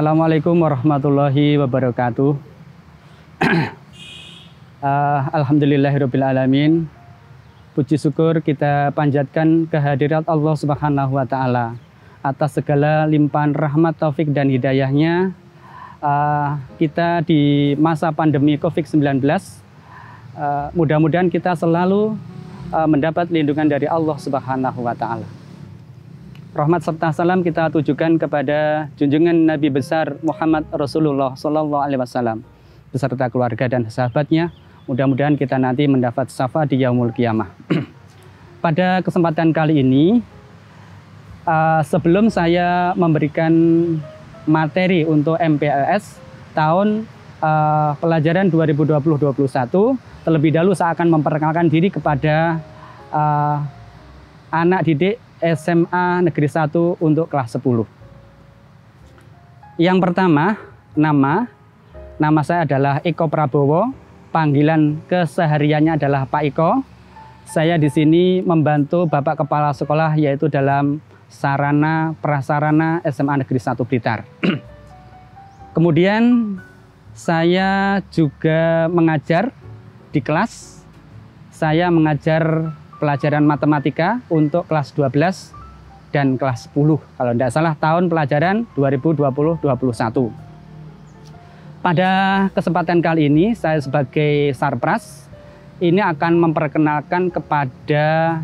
Assalamualaikum warahmatullahi wabarakatuh. uh, Alhamdulillahirrahmanirrahim. Puji syukur kita panjatkan kehadirat Allah Subhanahu wa Ta'ala atas segala limpahan rahmat, taufik, dan hidayahnya. Uh, kita di masa pandemi COVID-19, uh, mudah-mudahan kita selalu uh, mendapat lindungan dari Allah Subhanahu wa Ta'ala. Rahmat serta salam kita tujukan kepada junjungan Nabi besar Muhammad Rasulullah Sallallahu Alaihi Wasallam beserta keluarga dan sahabatnya. Mudah-mudahan kita nanti mendapat syafaat di yaumul kiamah. Pada kesempatan kali ini, uh, sebelum saya memberikan materi untuk MPLS tahun uh, pelajaran 2020-2021, terlebih dahulu saya akan memperkenalkan diri kepada uh, anak didik SMA Negeri 1 untuk kelas 10. Yang pertama, nama. Nama saya adalah Eko Prabowo. Panggilan kesehariannya adalah Pak Eko. Saya di sini membantu Bapak Kepala Sekolah yaitu dalam sarana prasarana SMA Negeri 1 Blitar. Kemudian saya juga mengajar di kelas. Saya mengajar pelajaran matematika untuk kelas 12 dan kelas 10 kalau tidak salah tahun pelajaran 2020-21. Pada kesempatan kali ini saya sebagai Sarpras ini akan memperkenalkan kepada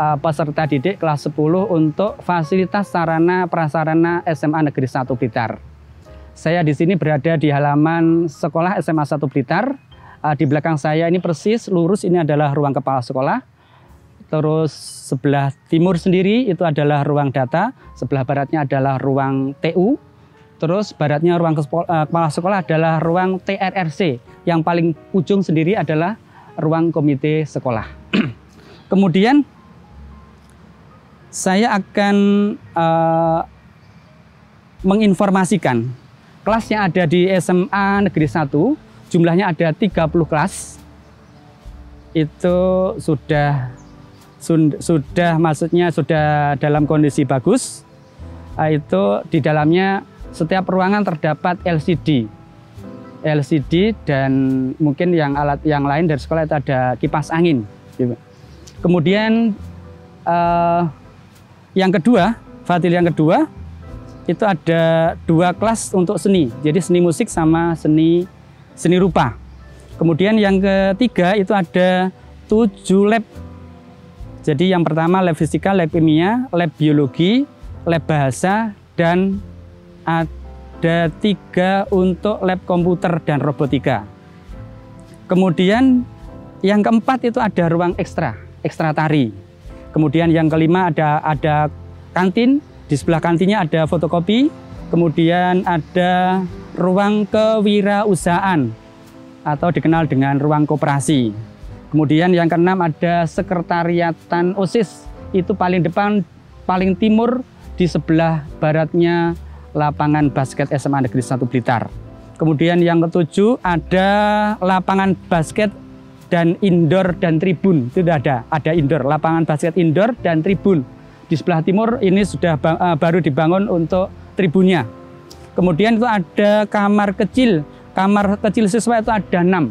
uh, peserta didik kelas 10 untuk fasilitas sarana prasarana SMA Negeri 1 Blitar. Saya di sini berada di halaman sekolah SMA 1 Blitar. Uh, di belakang saya ini persis lurus ini adalah ruang kepala sekolah Terus sebelah timur sendiri itu adalah ruang data, sebelah baratnya adalah ruang TU. Terus baratnya ruang eh, kepala sekolah adalah ruang TRRC. Yang paling ujung sendiri adalah ruang komite sekolah. Kemudian saya akan uh, menginformasikan kelas yang ada di SMA Negeri 1 jumlahnya ada 30 kelas itu sudah sudah maksudnya sudah dalam kondisi bagus ah, itu di dalamnya setiap ruangan terdapat LCD LCD dan mungkin yang alat yang lain dari sekolah itu ada kipas angin gitu. kemudian uh, yang kedua Fadil yang kedua itu ada dua kelas untuk seni. Jadi seni musik sama seni seni rupa. Kemudian yang ketiga itu ada tujuh lab jadi yang pertama lab fisika, lab kimia, lab biologi, lab bahasa, dan ada tiga untuk lab komputer dan robotika. Kemudian yang keempat itu ada ruang ekstra, ekstra tari. Kemudian yang kelima ada ada kantin, di sebelah kantinnya ada fotokopi, kemudian ada ruang kewirausahaan atau dikenal dengan ruang koperasi. Kemudian yang keenam ada sekretariatan OSIS. Itu paling depan, paling timur di sebelah baratnya lapangan basket SMA Negeri 1 Blitar. Kemudian yang ketujuh ada lapangan basket dan indoor dan tribun. Itu sudah ada, ada indoor, lapangan basket indoor dan tribun. Di sebelah timur ini sudah uh, baru dibangun untuk tribunnya. Kemudian itu ada kamar kecil. Kamar kecil siswa itu ada enam.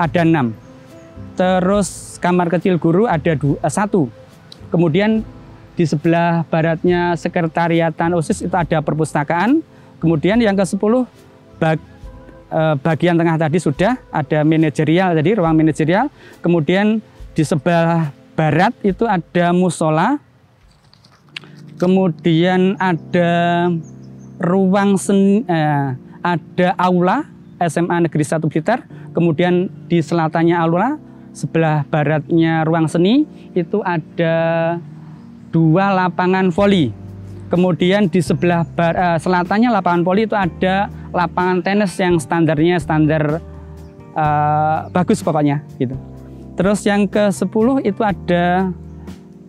Ada enam. Terus kamar kecil guru ada dua, eh, satu. Kemudian di sebelah baratnya sekretariatan OSIS itu ada perpustakaan. Kemudian yang ke-10 bag, eh, bagian tengah tadi sudah ada manajerial jadi ruang manajerial. Kemudian di sebelah barat itu ada musola. Kemudian ada ruang sen, eh, ada aula SMA Negeri 1 Blitar. Kemudian di selatannya aula sebelah baratnya ruang seni itu ada dua lapangan voli. Kemudian di sebelah bar, uh, selatannya lapangan voli itu ada lapangan tenis yang standarnya standar uh, bagus pokoknya gitu. Terus yang ke-10 itu ada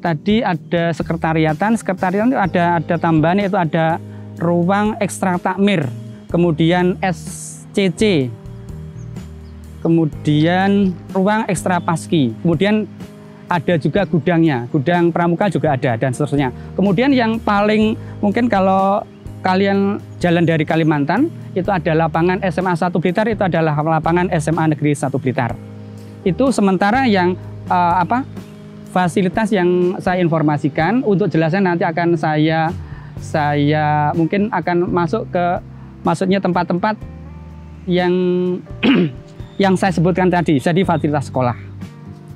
tadi ada sekretariatan, sekretariatan itu ada ada tambahan itu ada ruang ekstra takmir, kemudian SCC kemudian ruang ekstra paski, kemudian ada juga gudangnya, gudang pramuka juga ada dan seterusnya. Kemudian yang paling mungkin kalau kalian jalan dari Kalimantan, itu ada lapangan SMA 1 Blitar, itu adalah lapangan SMA Negeri 1 Blitar. Itu sementara yang uh, apa fasilitas yang saya informasikan untuk jelasnya nanti akan saya saya mungkin akan masuk ke maksudnya tempat-tempat yang yang saya sebutkan tadi, jadi fasilitas sekolah.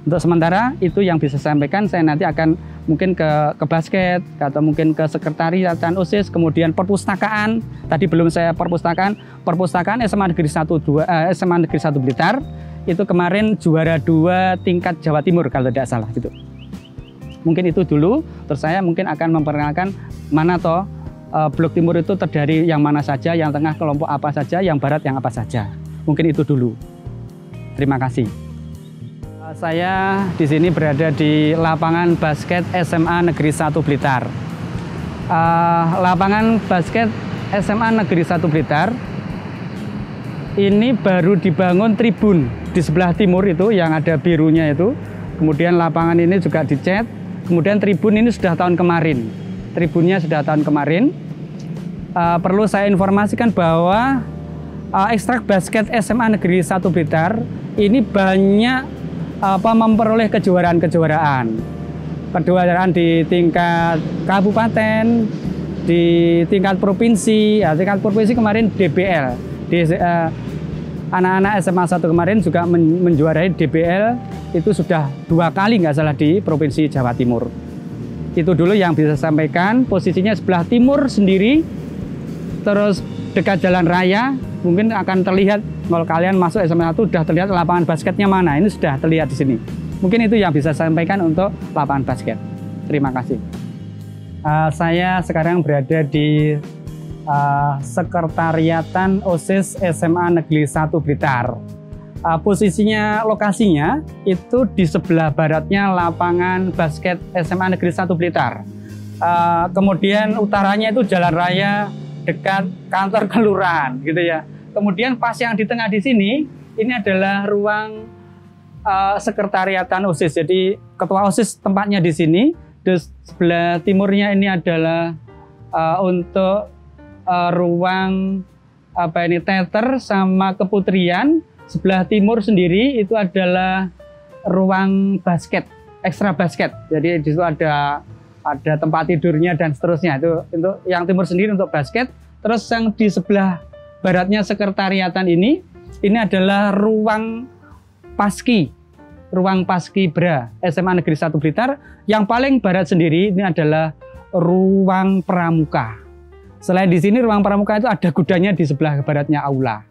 Untuk sementara itu yang bisa saya sampaikan, saya nanti akan mungkin ke, ke basket atau mungkin ke sekretariatan OSIS, kemudian perpustakaan. Tadi belum saya perpustakaan, perpustakaan SMA Negeri 1 2 eh, SMA Negeri 1 Blitar itu kemarin juara dua tingkat Jawa Timur kalau tidak salah gitu. Mungkin itu dulu, terus saya mungkin akan memperkenalkan mana toh eh, Blok Timur itu terdiri yang mana saja, yang tengah kelompok apa saja, yang barat yang apa saja. Mungkin itu dulu. Terima kasih. Saya di sini berada di lapangan basket SMA Negeri 1 Blitar. Uh, lapangan basket SMA Negeri 1 Blitar ini baru dibangun tribun di sebelah timur itu yang ada birunya itu. Kemudian lapangan ini juga dicat. Kemudian tribun ini sudah tahun kemarin. Tribunnya sudah tahun kemarin. Uh, perlu saya informasikan bahwa uh, ekstrak basket SMA Negeri 1 Blitar ini banyak apa memperoleh kejuaraan-kejuaraan. Kejuaraan di tingkat kabupaten, di tingkat provinsi, ya, tingkat provinsi kemarin DBL. Di uh, anak-anak SMA 1 kemarin juga men menjuarai DBL itu sudah dua kali nggak salah di Provinsi Jawa Timur. Itu dulu yang bisa sampaikan, posisinya sebelah timur sendiri, terus dekat jalan raya, mungkin akan terlihat kalau kalian masuk SMA 1 sudah terlihat lapangan basketnya mana. Ini sudah terlihat di sini. Mungkin itu yang bisa saya sampaikan untuk lapangan basket. Terima kasih. Uh, saya sekarang berada di uh, Sekretariatan OSIS SMA Negeri 1 Blitar. Uh, posisinya, lokasinya itu di sebelah baratnya lapangan basket SMA Negeri 1 Blitar. Uh, kemudian utaranya itu jalan raya dekat kantor kelurahan gitu ya. Kemudian pas yang di tengah di sini, ini adalah ruang uh, sekretariatan OSIS. Jadi ketua OSIS tempatnya di sini. Di sebelah timurnya ini adalah uh, untuk uh, ruang apa ini teater sama keputrian. Sebelah timur sendiri itu adalah ruang basket, ekstra basket. Jadi di situ ada ada tempat tidurnya dan seterusnya. Itu untuk yang timur sendiri untuk basket. Terus yang di sebelah baratnya sekretariatan ini, ini adalah ruang paski, ruang paski bra SMA Negeri 1 Blitar. Yang paling barat sendiri ini adalah ruang pramuka. Selain di sini ruang pramuka itu ada gudanya di sebelah baratnya aula.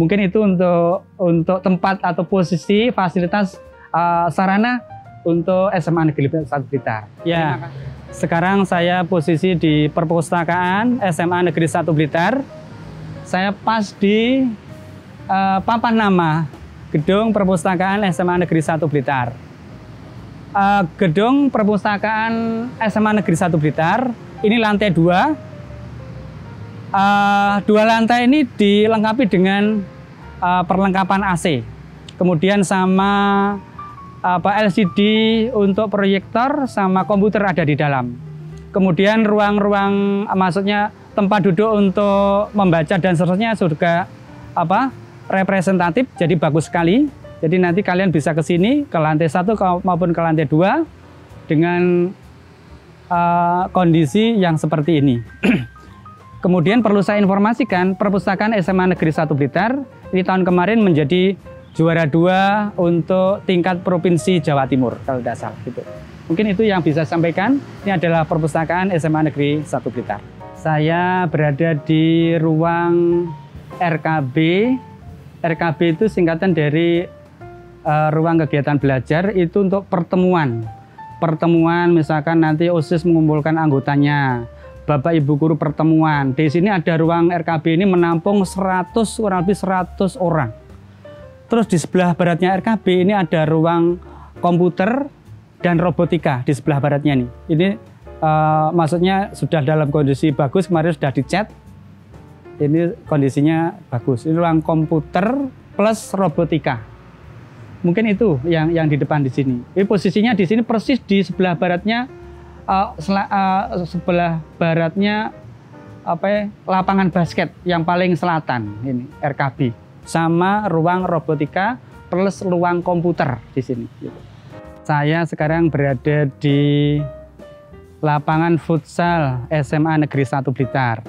Mungkin itu untuk untuk tempat atau posisi fasilitas uh, sarana untuk SMA Negeri 1 Blitar. Ya. Sekarang saya posisi di perpustakaan SMA Negeri 1 Blitar saya pas di uh, papan nama gedung perpustakaan SMA Negeri 1 Blitar. Uh, gedung perpustakaan SMA Negeri 1 Blitar ini lantai dua. Uh, dua lantai ini dilengkapi dengan uh, perlengkapan AC. Kemudian sama apa LCD untuk proyektor sama komputer ada di dalam. Kemudian ruang-ruang maksudnya tempat duduk untuk membaca dan seterusnya juga apa representatif jadi bagus sekali jadi nanti kalian bisa ke sini ke lantai satu maupun ke lantai dua dengan uh, kondisi yang seperti ini kemudian perlu saya informasikan perpustakaan SMA Negeri 1 Blitar ini tahun kemarin menjadi juara dua untuk tingkat provinsi Jawa Timur kalau salah gitu. Mungkin itu yang bisa sampaikan. Ini adalah perpustakaan SMA Negeri 1 Blitar. Saya berada di ruang RKB. RKB itu singkatan dari uh, ruang kegiatan belajar itu untuk pertemuan. Pertemuan misalkan nanti OSIS mengumpulkan anggotanya. Bapak Ibu guru pertemuan. Di sini ada ruang RKB ini menampung 100 kurang lebih 100 orang. Terus di sebelah baratnya RKB ini ada ruang komputer dan robotika di sebelah baratnya nih. Ini uh, maksudnya sudah dalam kondisi bagus kemarin sudah dicat. Ini kondisinya bagus. Ini ruang komputer plus robotika. Mungkin itu yang yang di depan di sini. Ini posisinya di sini persis di sebelah baratnya uh, sela, uh, sebelah baratnya apa ya, lapangan basket yang paling selatan ini RKB sama ruang robotika plus ruang komputer di sini. Saya sekarang berada di lapangan futsal SMA Negeri 1 Blitar.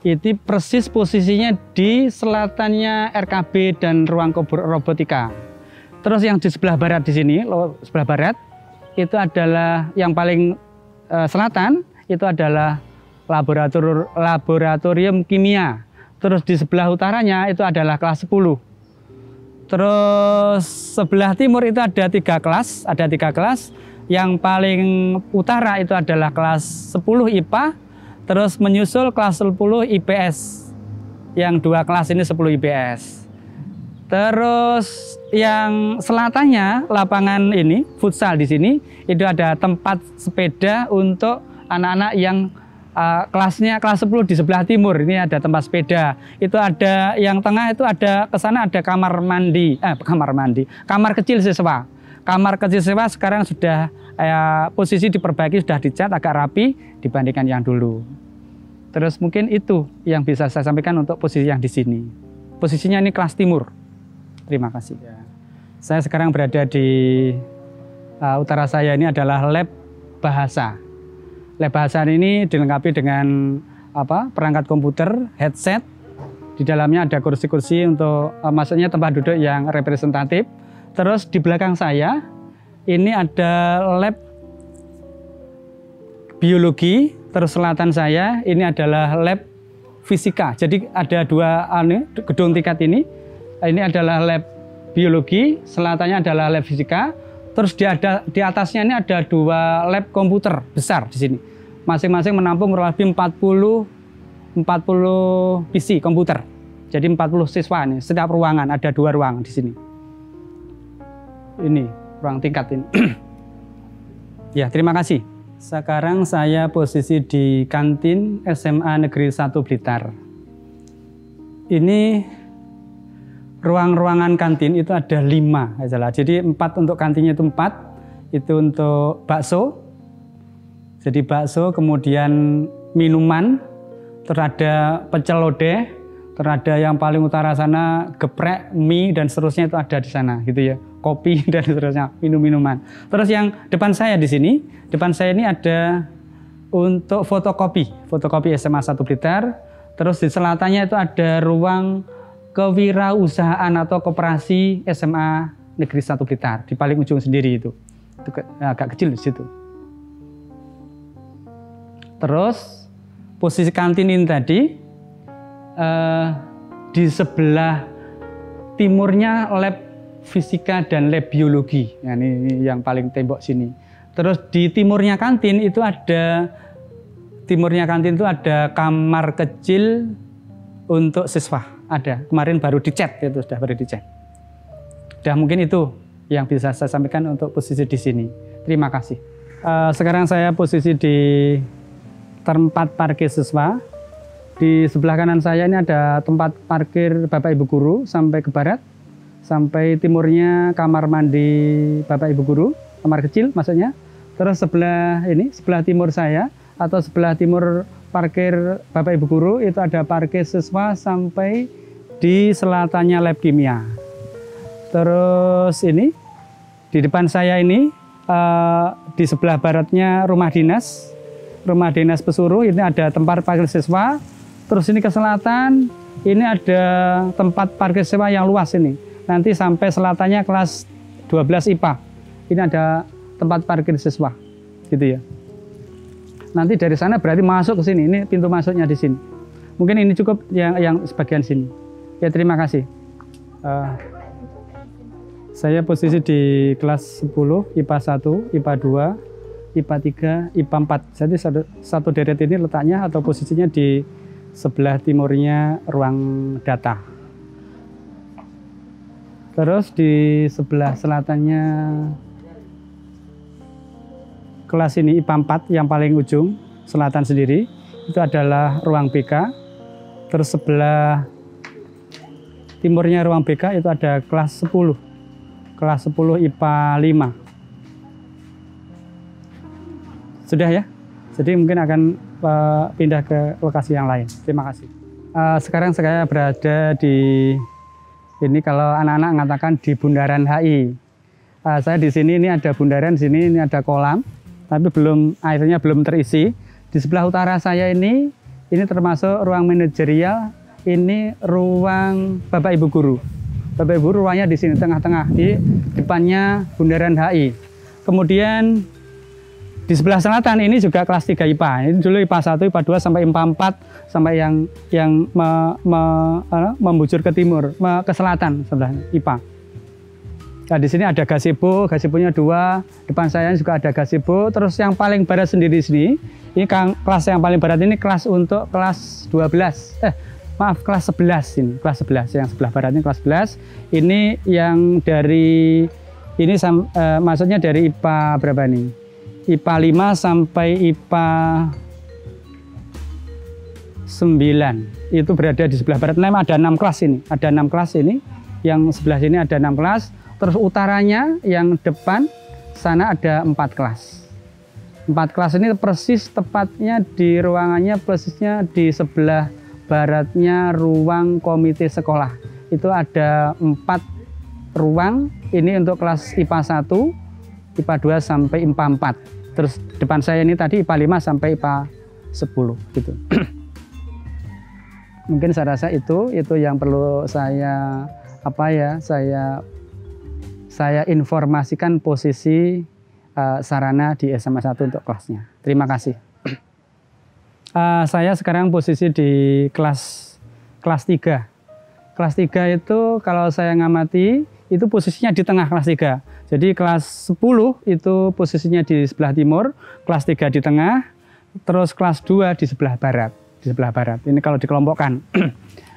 Itu persis posisinya di selatannya RKB dan ruang robotika. Terus yang di sebelah barat di sini, sebelah barat, itu adalah yang paling uh, selatan, itu adalah laboratorium, laboratorium kimia. Terus di sebelah utaranya itu adalah kelas 10. Terus sebelah timur itu ada tiga kelas, ada tiga kelas. Yang paling utara itu adalah kelas 10 IPA, terus menyusul kelas 10 IPS. Yang dua kelas ini 10 IPS. Terus yang selatannya lapangan ini futsal di sini itu ada tempat sepeda untuk anak-anak yang uh, kelasnya kelas 10 di sebelah timur ini ada tempat sepeda. Itu ada yang tengah itu ada ke sana ada kamar mandi eh kamar mandi kamar kecil siswa. Kamar kecil siswa sekarang sudah eh, posisi diperbaiki sudah dicat agak rapi dibandingkan yang dulu. Terus mungkin itu yang bisa saya sampaikan untuk posisi yang di sini. Posisinya ini kelas timur. Terima kasih. Ya. saya sekarang berada di uh, utara saya ini adalah lab bahasa Lab bahasa ini dilengkapi dengan apa perangkat komputer, headset. Di dalamnya ada kursi-kursi untuk uh, maksudnya tempat duduk yang representatif. Terus di belakang saya ini ada lab biologi. Terus selatan saya ini adalah lab fisika. Jadi ada dua ane, gedung tingkat ini. Ini adalah lab biologi, selatannya adalah lab fisika. Terus di ada di atasnya ini ada dua lab komputer besar di sini. Masing-masing menampung kurang lebih 40 40 PC komputer. Jadi 40 siswa nih. Setiap ruangan ada dua ruangan di sini. Ini ruang tingkat ini. ya, terima kasih. Sekarang saya posisi di kantin SMA Negeri 1 Blitar. Ini ruang-ruangan kantin itu ada lima adalah jadi empat untuk kantinnya itu empat itu untuk bakso. Jadi bakso kemudian minuman terus ada pecel lodeh terus ada yang paling utara sana geprek mie dan seterusnya itu ada di sana gitu ya. Kopi dan seterusnya minum minuman terus yang depan saya di sini depan saya ini ada untuk fotokopi fotokopi SMA 1 Blitar. Terus di selatannya itu ada ruang kewirausahaan atau koperasi SMA Negeri 1 Blitar di paling ujung sendiri itu. Itu agak kecil di situ. Terus posisi kantin ini tadi eh, di sebelah timurnya lab fisika dan lab biologi. Nah, ini yang paling tembok sini. Terus di timurnya kantin itu ada timurnya kantin itu ada kamar kecil untuk siswa ada. Kemarin baru dicat itu sudah baru dicat. Sudah mungkin itu yang bisa saya sampaikan untuk posisi di sini. Terima kasih. Uh, sekarang saya posisi di tempat parkir siswa. Di sebelah kanan saya ini ada tempat parkir Bapak Ibu Guru sampai ke barat. Sampai timurnya kamar mandi Bapak Ibu Guru, kamar kecil maksudnya. Terus sebelah ini, sebelah timur saya atau sebelah timur parkir Bapak Ibu Guru itu ada parkir siswa sampai di selatannya lab kimia. Terus ini di depan saya ini uh, di sebelah baratnya rumah dinas, rumah dinas pesuruh ini ada tempat parkir siswa. Terus ini ke selatan ini ada tempat parkir siswa yang luas ini. Nanti sampai selatannya kelas 12 IPA. Ini ada tempat parkir siswa, gitu ya. Nanti dari sana berarti masuk ke sini. Ini pintu masuknya di sini. Mungkin ini cukup yang yang sebagian sini. Ya terima kasih. Uh, saya posisi di kelas 10, IPA 1, IPA 2, IPA 3, IPA 4. Jadi satu, satu deret ini letaknya atau posisinya di sebelah timurnya ruang data. Terus di sebelah selatannya kelas ini IPA 4 yang paling ujung, selatan sendiri, itu adalah ruang BK. Terus sebelah timurnya ruang BK itu ada kelas 10. Kelas 10 IPA 5. Sudah ya? Jadi mungkin akan uh, pindah ke lokasi yang lain. Terima kasih. Uh, sekarang saya berada di ini kalau anak-anak mengatakan di Bundaran HI. Uh, saya di sini ini ada bundaran, di sini ini ada kolam, tapi belum airnya belum terisi. Di sebelah utara saya ini ini termasuk ruang manajerial, ini ruang Bapak Ibu guru. Bapak Ibu ruangnya di sini tengah-tengah di depannya Bundaran HI. Kemudian di sebelah selatan ini juga kelas 3 IPA. Ini dulu IPA 1, IPA 2 sampai IPA 4 sampai yang yang me, me, membujur ke timur, me, ke selatan sebelah IPA. Nah, di sini ada gazebo, gazebonya dua, depan saya juga ada gazebo. Terus yang paling barat sendiri di sini, ini kelas yang paling barat ini kelas untuk kelas 12. Eh, maaf kelas 11 ini, kelas 11 yang sebelah barat ini kelas 11. Ini yang dari ini uh, maksudnya dari IPA berapa nih? IPA 5 sampai IPA 9 itu berada di sebelah barat. Nah, ada enam kelas ini, ada enam kelas ini. Yang sebelah sini ada enam kelas. Terus utaranya yang depan sana ada empat kelas. Empat kelas ini persis tepatnya di ruangannya persisnya di sebelah baratnya ruang komite sekolah. Itu ada empat ruang. Ini untuk kelas IPA 1, IPA 2 sampai IPA 4. Terus depan saya ini tadi IPA 5 sampai IPA 10 gitu. Mungkin saya rasa itu itu yang perlu saya apa ya saya saya informasikan posisi uh, sarana di SMA 1 untuk kelasnya. Terima kasih. Uh, saya sekarang posisi di kelas kelas 3. Kelas 3 itu kalau saya ngamati itu posisinya di tengah kelas 3. Jadi kelas 10 itu posisinya di sebelah timur, kelas 3 di tengah, terus kelas 2 di sebelah barat. Di sebelah barat. Ini kalau dikelompokkan.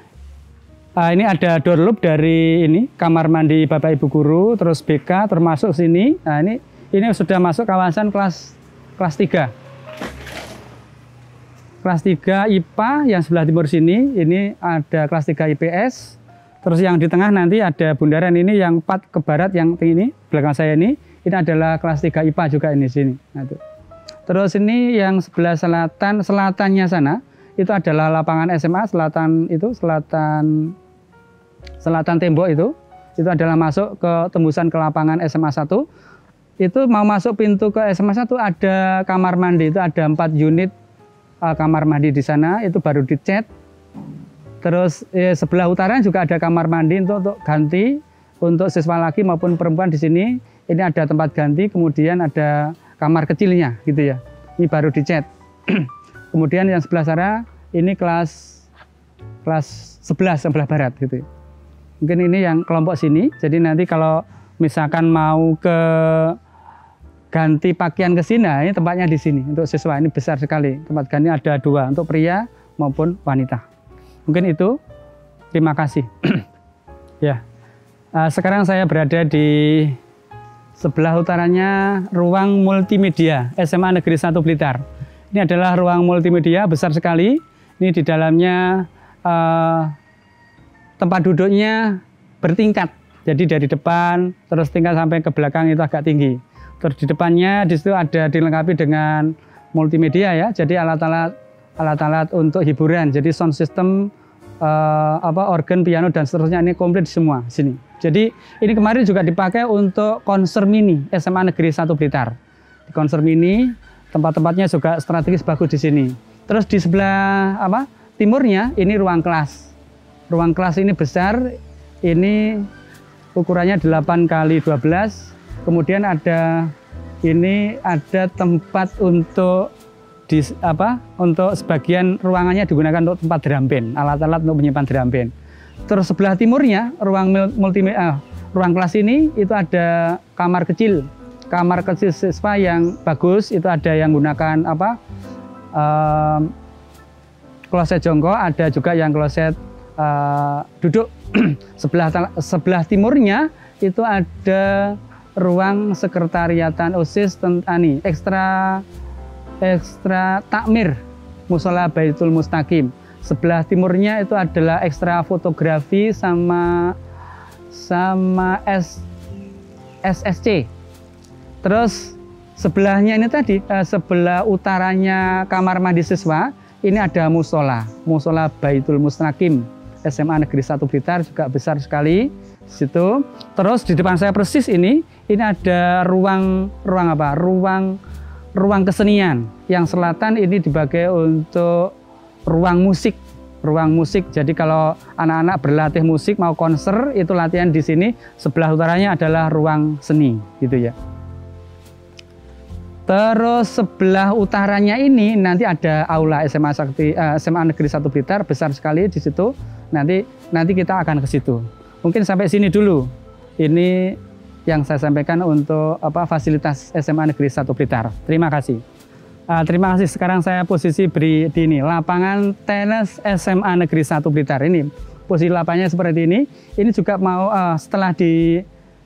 nah, ini ada door loop dari ini kamar mandi Bapak Ibu guru, terus BK termasuk sini. Nah, ini ini sudah masuk kawasan kelas kelas 3. Kelas 3 IPA yang sebelah timur sini, ini ada kelas 3 IPS, Terus yang di tengah nanti ada bundaran ini yang empat ke barat yang ini belakang saya ini ini adalah kelas 3 IPA juga ini sini. Nah. Terus ini yang sebelah selatan selatannya sana itu adalah lapangan SMA selatan itu selatan selatan tembok itu itu adalah masuk ke tembusan ke lapangan SMA 1 itu mau masuk pintu ke SMA 1 ada kamar mandi itu ada empat unit uh, kamar mandi di sana itu baru dicat Terus eh, sebelah utara juga ada kamar mandi untuk, untuk ganti untuk siswa laki maupun perempuan di sini. Ini ada tempat ganti, kemudian ada kamar kecilnya gitu ya. Ini baru dicat. kemudian yang sebelah sana ini kelas kelas 11 sebelah barat gitu. Mungkin ini yang kelompok sini. Jadi nanti kalau misalkan mau ke ganti pakaian ke sini, nah ini tempatnya di sini untuk siswa ini besar sekali. Tempat ganti ada dua untuk pria maupun wanita. Mungkin itu. Terima kasih. ya. Uh, sekarang saya berada di sebelah utaranya ruang multimedia SMA Negeri 1 Blitar. Ini adalah ruang multimedia besar sekali. Ini di dalamnya uh, tempat duduknya bertingkat. Jadi dari depan terus tingkat sampai ke belakang itu agak tinggi. Terus di depannya di situ ada dilengkapi dengan multimedia ya. Jadi alat-alat alat-alat untuk hiburan. Jadi sound system uh, apa organ, piano dan seterusnya ini komplit semua sini. Jadi ini kemarin juga dipakai untuk konser mini SMA Negeri 1 Blitar. Di konser mini tempat-tempatnya juga strategis bagus di sini. Terus di sebelah apa timurnya ini ruang kelas. Ruang kelas ini besar. Ini ukurannya 8 kali 12. Kemudian ada ini ada tempat untuk di apa untuk sebagian ruangannya digunakan untuk tempat band, alat-alat untuk menyimpan band. Terus sebelah timurnya ruang multimedia, ah, ruang kelas ini itu ada kamar kecil, kamar kecil siswa yang bagus itu ada yang gunakan apa um, kloset jongkok, ada juga yang kloset uh, duduk. sebelah sebelah timurnya itu ada ruang sekretariatan OSIS tentang ekstra ekstra takmir musola Baitul Mustaqim. Sebelah timurnya itu adalah ekstra fotografi sama sama S, SSC. Terus sebelahnya ini tadi uh, sebelah utaranya kamar mandi siswa ini ada musola, musola Baitul Mustaqim SMA Negeri 1 Blitar juga besar sekali situ. Terus di depan saya persis ini ini ada ruang ruang apa? Ruang ruang kesenian. Yang selatan ini dibagi untuk ruang musik ruang musik. Jadi kalau anak-anak berlatih musik mau konser itu latihan di sini. Sebelah utaranya adalah ruang seni, gitu ya. Terus sebelah utaranya ini nanti ada aula SMA Sakti eh, SMA Negeri 1 Blitar besar sekali di situ. Nanti nanti kita akan ke situ. Mungkin sampai sini dulu. Ini yang saya sampaikan untuk apa fasilitas SMA Negeri 1 Blitar. Terima kasih. Uh, terima kasih. Sekarang saya posisi beri di ini lapangan tenis SMA Negeri 1 Blitar. Ini posisi lapangannya seperti ini. Ini juga mau uh, setelah di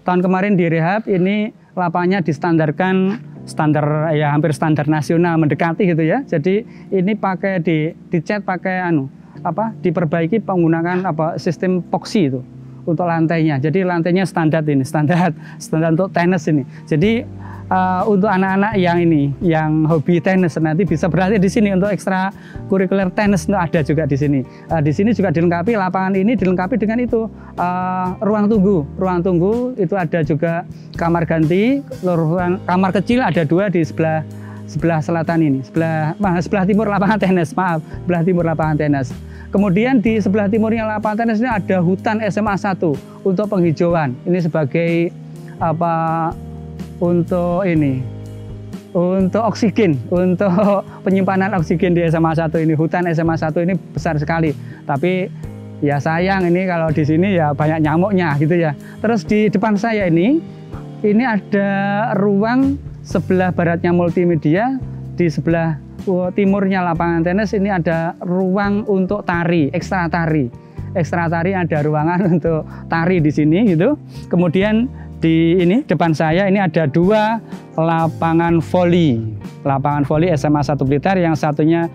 tahun kemarin direhab ini lapangannya distandarkan standar ya hampir standar nasional mendekati gitu ya. Jadi ini pakai di dicat pakai anu apa diperbaiki penggunaan apa sistem poksi itu untuk lantainya. Jadi lantainya standar ini, standar standar untuk tenis ini. Jadi uh, untuk anak-anak yang ini, yang hobi tenis nanti bisa berlatih di sini untuk ekstra kurikuler tenis itu ada juga di sini. Uh, di sini juga dilengkapi lapangan ini dilengkapi dengan itu uh, ruang tunggu. Ruang tunggu itu ada juga kamar ganti, kamar kecil ada dua di sebelah sebelah selatan ini, sebelah sebelah timur lapangan tenis, maaf, sebelah timur lapangan tenis. Kemudian di sebelah timurnya lapangan tenis ini ada hutan SMA 1 untuk penghijauan. Ini sebagai apa untuk ini untuk oksigen, untuk penyimpanan oksigen di SMA 1 ini, hutan SMA 1 ini besar sekali. Tapi ya sayang ini kalau di sini ya banyak nyamuknya gitu ya. Terus di depan saya ini, ini ada ruang sebelah baratnya multimedia, di sebelah timurnya lapangan tenis ini ada ruang untuk tari, ekstra tari. Ekstra tari ada ruangan untuk tari di sini gitu. Kemudian di ini depan saya ini ada dua lapangan voli. Lapangan voli SMA 1 Blitar yang satunya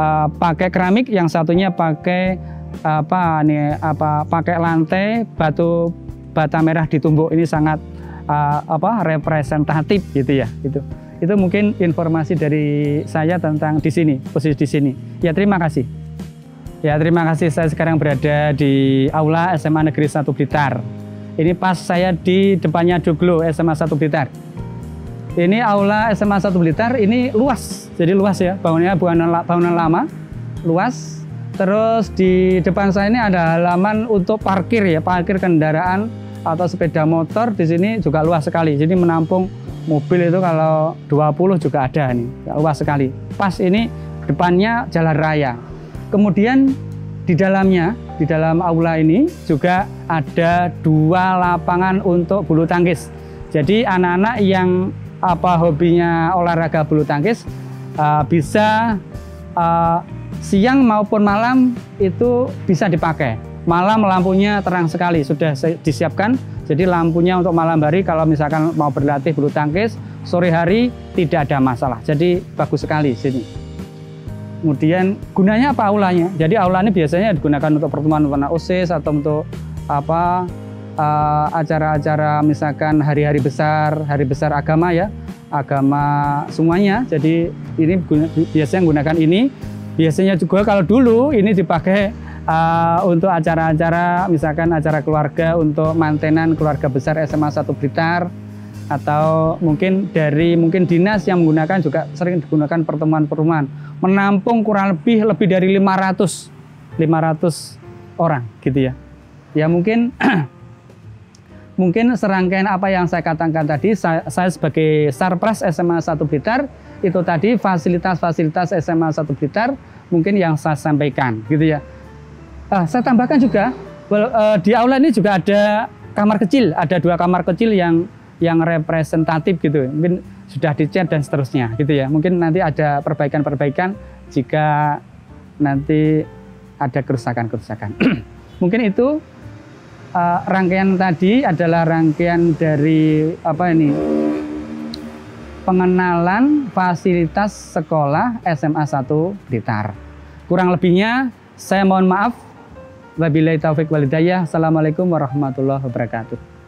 uh, pakai keramik, yang satunya pakai apa nih apa pakai lantai batu bata merah ditumbuk. Ini sangat uh, apa representatif gitu ya. Itu. Itu mungkin informasi dari saya tentang di sini, posisi di sini. Ya terima kasih. Ya terima kasih saya sekarang berada di aula SMA Negeri 1 Blitar. Ini pas saya di depannya Duglo SMA 1 Blitar. Ini aula SMA 1 Blitar ini luas, jadi luas ya bangunannya bangunan, bangunan lama, luas. Terus di depan saya ini ada halaman untuk parkir ya, parkir kendaraan atau sepeda motor di sini juga luas sekali. Jadi menampung mobil itu kalau 20 juga ada nih, luas sekali. Pas ini depannya jalan raya. Kemudian di dalamnya di dalam aula ini juga ada dua lapangan untuk bulu tangkis. Jadi anak-anak yang apa hobinya olahraga bulu tangkis uh, bisa uh, siang maupun malam itu bisa dipakai. Malam lampunya terang sekali sudah disiapkan. Jadi lampunya untuk malam hari kalau misalkan mau berlatih bulu tangkis sore hari tidak ada masalah. Jadi bagus sekali sini. Kemudian gunanya apa aulanya? Jadi aula ini biasanya digunakan untuk pertemuan-pertemuan OSIS atau untuk apa eh, acara-acara uh, misalkan hari-hari besar, hari besar agama ya, agama semuanya. Jadi ini biasanya menggunakan ini. Biasanya juga kalau dulu ini dipakai uh, untuk acara-acara misalkan acara keluarga untuk mantenan keluarga besar SMA 1 Blitar atau mungkin dari mungkin dinas yang menggunakan juga sering digunakan pertemuan-pertemuan menampung kurang lebih lebih dari 500 500 orang gitu ya. Ya mungkin mungkin serangkaian apa yang saya katakan tadi saya, saya sebagai Sarpras SMA 1 Blitar itu tadi fasilitas-fasilitas SMA 1 Blitar mungkin yang saya sampaikan gitu ya. Uh, saya tambahkan juga uh, di aula ini juga ada kamar kecil, ada dua kamar kecil yang yang representatif gitu. Mungkin sudah dicat dan seterusnya gitu ya. Mungkin nanti ada perbaikan-perbaikan jika nanti ada kerusakan-kerusakan. Mungkin itu uh, rangkaian tadi adalah rangkaian dari apa ini pengenalan fasilitas sekolah SMA 1 Blitar. Kurang lebihnya saya mohon maaf wabillahi taufik walidayah assalamualaikum warahmatullahi wabarakatuh